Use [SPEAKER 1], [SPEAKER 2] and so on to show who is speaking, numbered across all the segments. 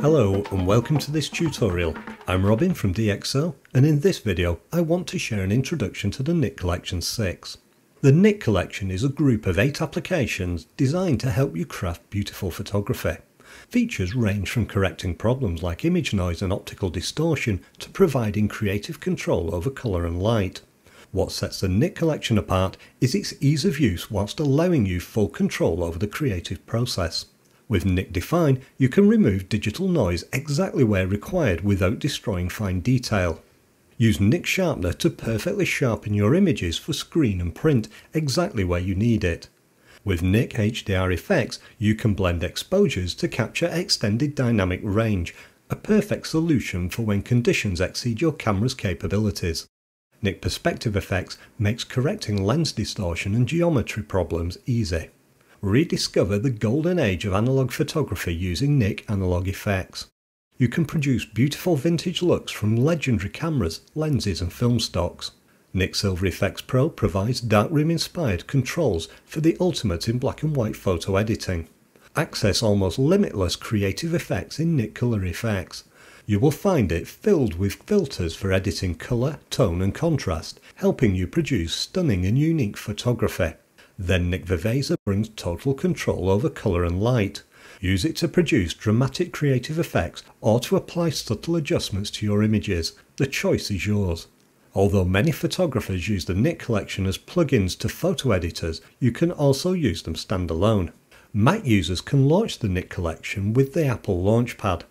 [SPEAKER 1] Hello and welcome to this tutorial. I'm Robin from DxO and in this video I want to share an introduction to the Nik Collection 6. The Nik Collection is a group of 8 applications designed to help you craft beautiful photography. Features range from correcting problems like image noise and optical distortion to providing creative control over colour and light. What sets the Nik Collection apart is its ease of use whilst allowing you full control over the creative process. With Nik Dfine, you can remove digital noise exactly where required without destroying fine detail. Use Nik Sharpener to perfectly sharpen your images for screen and print exactly where you need it. With Nik HDR Efex, you can blend exposures to capture extended dynamic range, a perfect solution for when conditions exceed your camera's capabilities. Nik Perspective Efex makes correcting lens distortion and geometry problems easy rediscover the golden age of analog photography using Nik Analog Efex. You can produce beautiful vintage looks from legendary cameras, lenses and film stocks. Nik Silver Efex Pro provides darkroom inspired controls for the ultimate in black and white photo editing. Access almost limitless creative effects in Nik Color Efex. You will find it filled with filters for editing colour, tone and contrast, helping you produce stunning and unique photography. Then Nik Viveza brings total control over colour and light. Use it to produce dramatic creative effects or to apply subtle adjustments to your images. The choice is yours. Although many photographers use the Nik collection as plugins to photo editors, you can also use them standalone. Mac users can launch the Nik collection with the Apple Launchpad.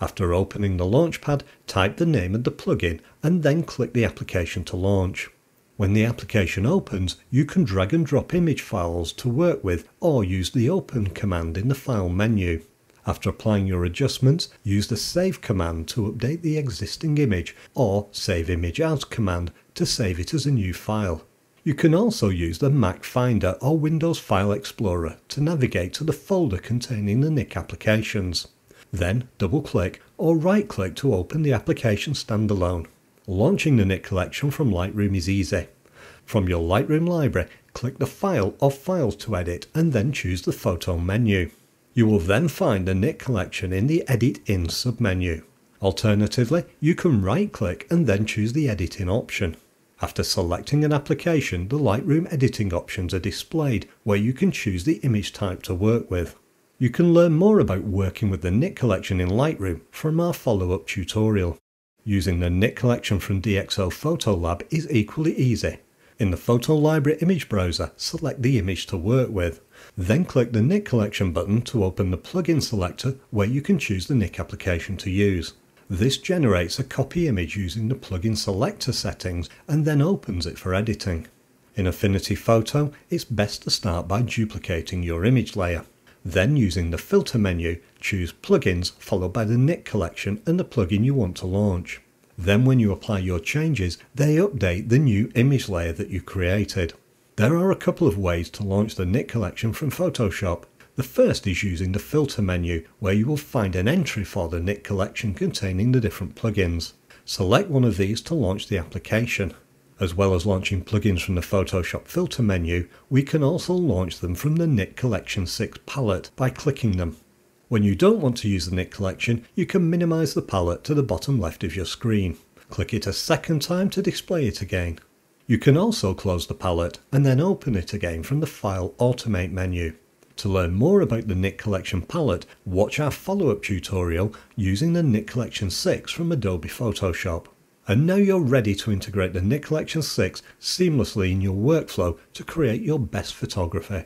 [SPEAKER 1] After opening the Launchpad, type the name of the plugin and then click the application to launch. When the application opens, you can drag and drop image files to work with or use the Open command in the File menu. After applying your adjustments, use the Save command to update the existing image or Save Image As command to save it as a new file. You can also use the Mac Finder or Windows File Explorer to navigate to the folder containing the Nik applications. Then double click or right click to open the application standalone. Launching the Nik collection from Lightroom is easy. From your Lightroom library, click the File or Files to edit and then choose the Photo menu. You will then find the Nik collection in the Edit In submenu. Alternatively, you can right-click and then choose the Edit In option. After selecting an application, the Lightroom editing options are displayed where you can choose the image type to work with. You can learn more about working with the Nik collection in Lightroom from our follow-up tutorial. Using the Nik collection from DxO PhotoLab is equally easy. In the Photo Library image browser, select the image to work with. Then click the Nik collection button to open the plugin selector where you can choose the Nik application to use. This generates a copy image using the plugin selector settings and then opens it for editing. In Affinity Photo, it's best to start by duplicating your image layer. Then using the filter menu, choose plugins followed by the Nik collection and the plugin you want to launch. Then when you apply your changes, they update the new image layer that you created. There are a couple of ways to launch the Nik collection from Photoshop. The first is using the filter menu where you will find an entry for the Nik collection containing the different plugins. Select one of these to launch the application. As well as launching plugins from the Photoshop filter menu, we can also launch them from the Nik Collection 6 palette by clicking them. When you don't want to use the Nik collection, you can minimize the palette to the bottom left of your screen. Click it a second time to display it again. You can also close the palette and then open it again from the File Automate menu. To learn more about the Nik Collection palette, watch our follow-up tutorial using the Nik Collection 6 from Adobe Photoshop. And now you're ready to integrate the Nik Collection 6 seamlessly in your workflow to create your best photography.